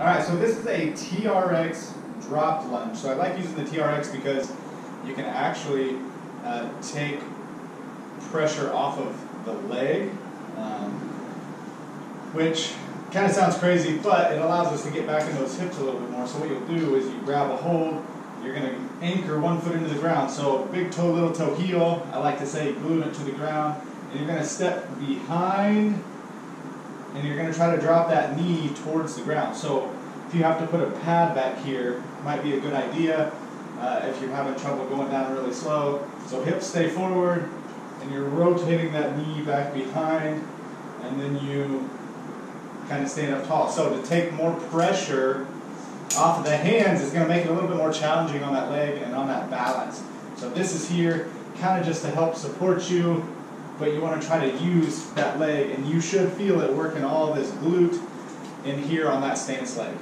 All right, so this is a TRX dropped lunge. So I like using the TRX because you can actually uh, take pressure off of the leg, um, which kind of sounds crazy, but it allows us to get back in those hips a little bit more. So what you'll do is you grab a hold, you're going to anchor one foot into the ground. So big toe, little toe, heel. I like to say gluing it to the ground. And you're going to step behind and you're going to try to drop that knee towards the ground. So if you have to put a pad back here, might be a good idea uh, if you're having trouble going down really slow. So hips stay forward, and you're rotating that knee back behind, and then you kind of stand up tall. So to take more pressure off of the hands is going to make it a little bit more challenging on that leg and on that balance. So this is here kind of just to help support you but you want to try to use that leg, and you should feel it working all this glute in here on that stance leg.